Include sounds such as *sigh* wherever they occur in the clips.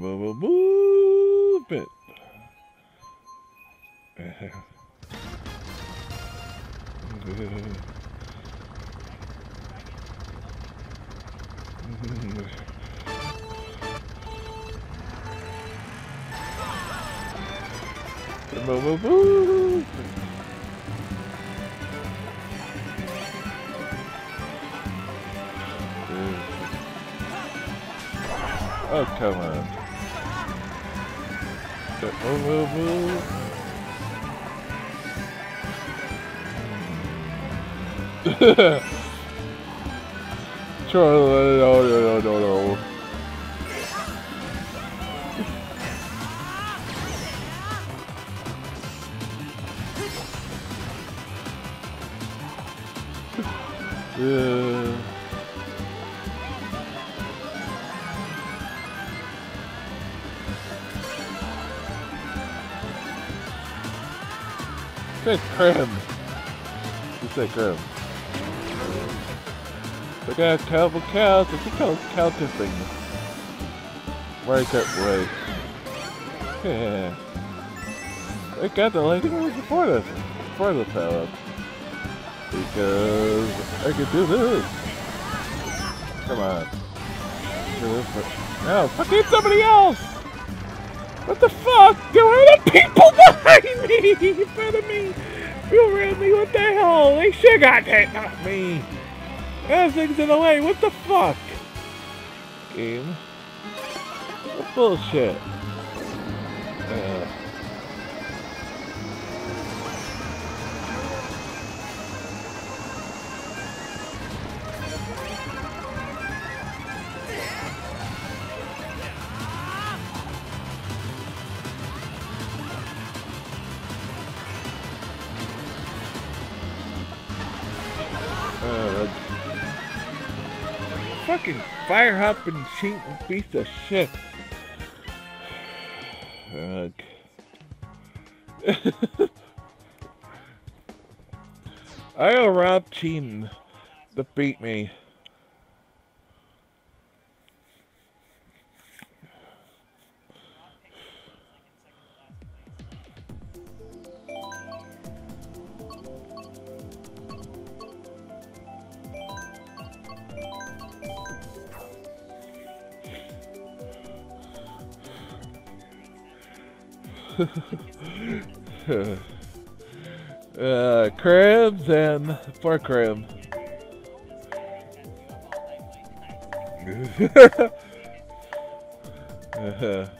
Move, move it. Move, move, move. Oh, come on. Move, move, move. *laughs* Charlie, no, no, no, no, no. *laughs* Yeah. Say crim. You say crim. Look at terrible cows. It's a cow counter thing. Where that way? Yeah. I got the lighting was before this. Before the power. Because I could do this. Come on. Do this for- No, fucking somebody else! What the fuck? There are the people *laughs* behind me! In front of me! You ran me, what the hell? They should got hit, not me! That thing's in the way, what the fuck? Game. Bullshit? Fire hopping cheating piece of shit. Ugh. *laughs* I'll Rob cheating to beat me. *laughs* uh, crabs and four crab. uh, *laughs*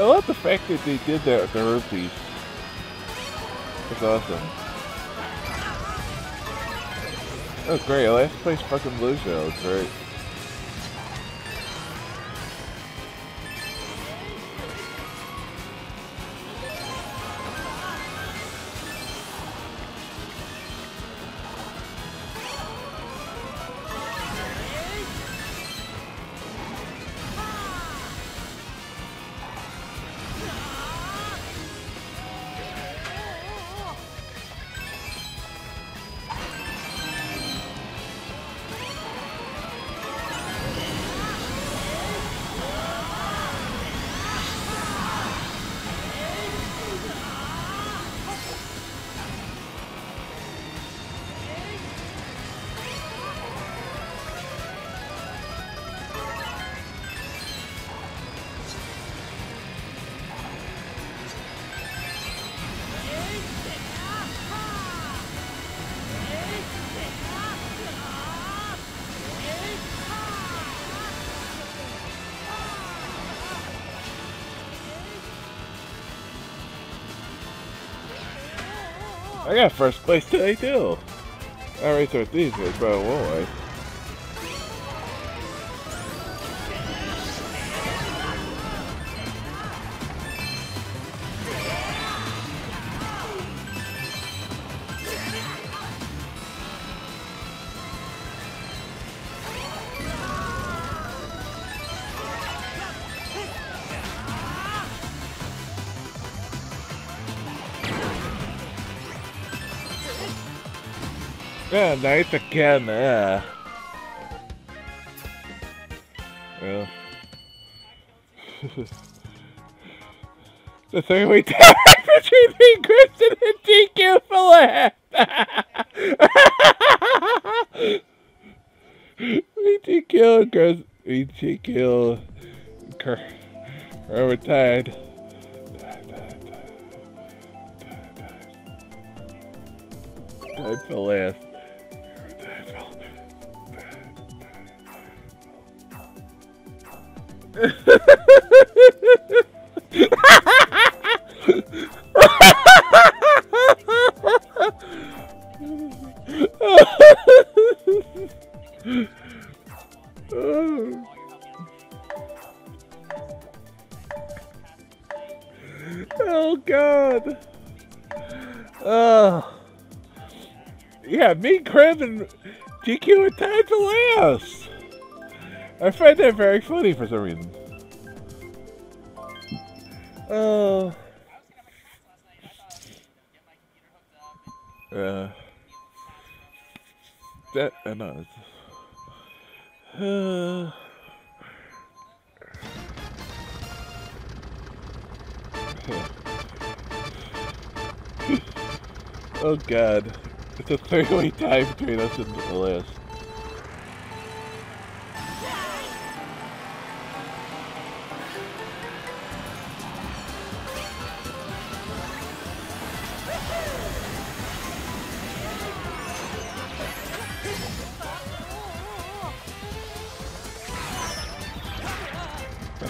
I love the fact that they did that with the rupees. That's awesome. Oh great, last place fucking blue show, that's great. I got first place today too. I raced with these guys, bro, won't Yeah, nice again, yeah. Well. *laughs* the thing we did *laughs* between me, Kristen, and GQ for last. we DQ, Chris. We DQ. We're tied. Tied for last. *laughs* oh god. Oh. Yeah, me, Crib, and GQ are tied to last. I find that very funny for some reason. Oh. Uh. That, I know. Uh. *laughs* oh god. It's a three-way tie between us and the list.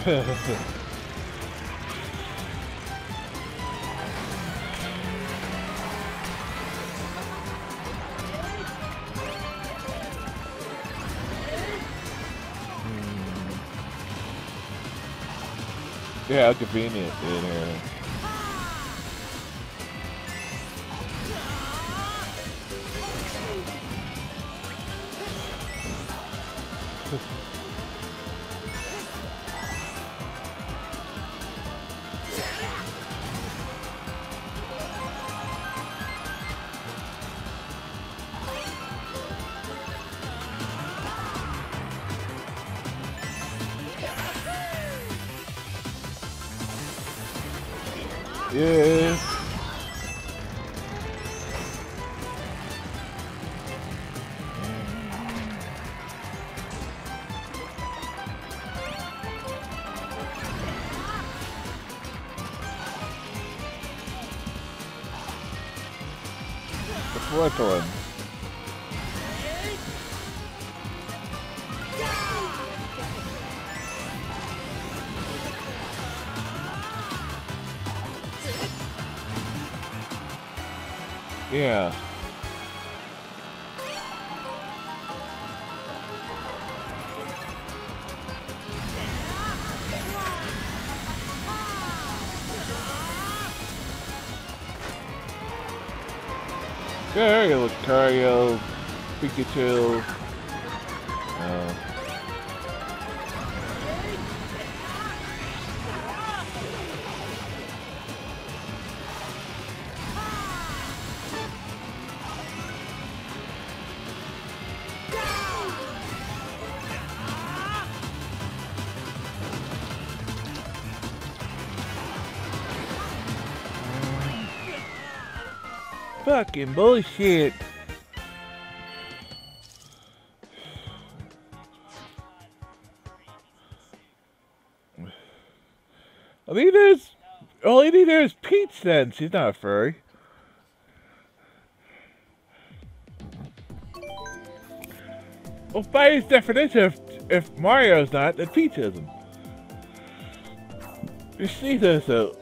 *laughs* yeah, how convenient in here. Yeah. Fourth one. Yeah. There you look, Cario, Pikachu. Fucking bullshit. I think there's all I think there's Peach then. She's not a furry. Well, by his definition, if, if Mario's not, then Peach isn't. You see this, though.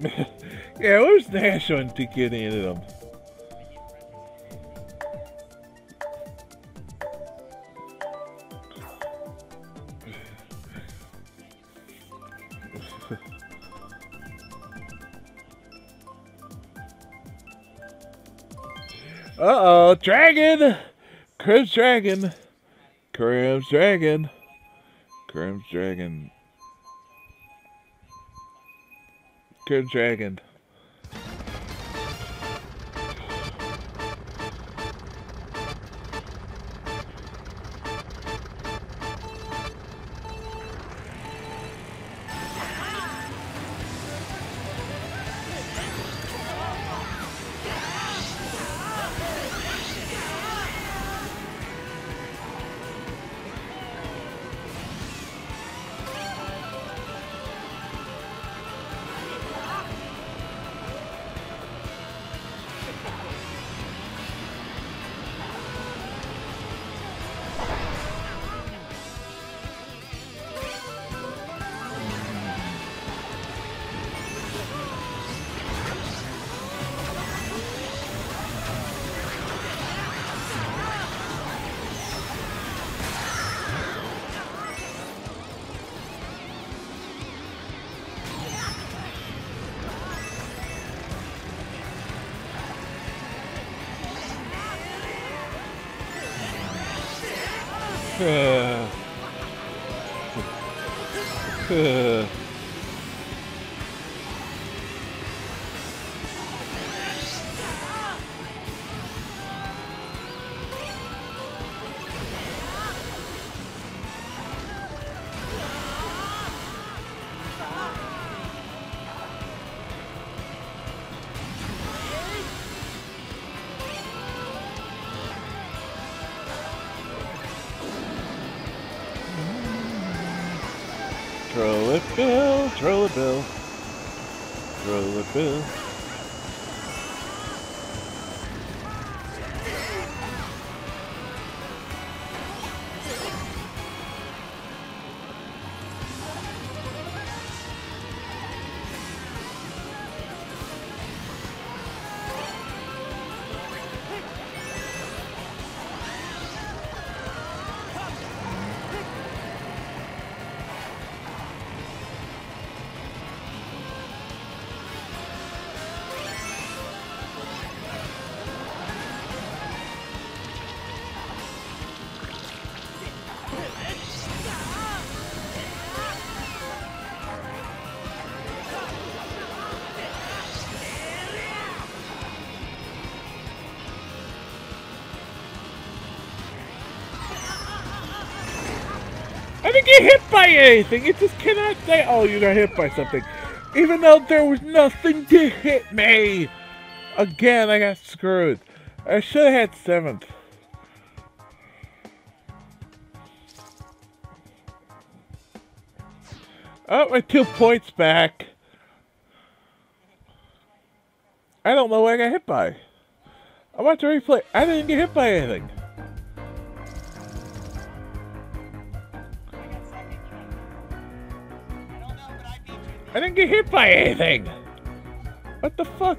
*laughs* yeah, where's Nash on to get into them? Uh-oh, dragon! Crim's dragon! Crim's dragon! Crim's dragon. Crim's dragon. Uh. Uh. Throw it, Bill. It, Bill. Throw it, Bill. Didn't get hit by anything. It just cannot say, oh, you got hit by something. Even though there was nothing to hit me. Again, I got screwed. I should have had seventh. Oh, my two points back. I don't know what I got hit by. I want to replay. I didn't get hit by anything. I didn't get hit by anything. What the fuck?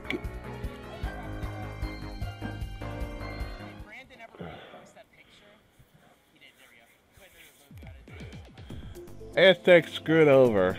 *sighs* Aztec screwed over.